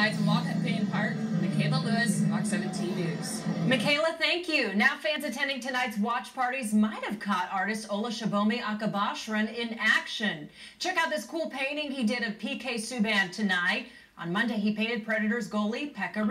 tonight's walk-in park. Michaela Lewis, Fox 17 News. Michaela, thank you. Now fans attending tonight's watch parties might have caught artist Olasubomi Akabashran in action. Check out this cool painting he did of PK Subban tonight. On Monday, he painted Predators goalie Pekka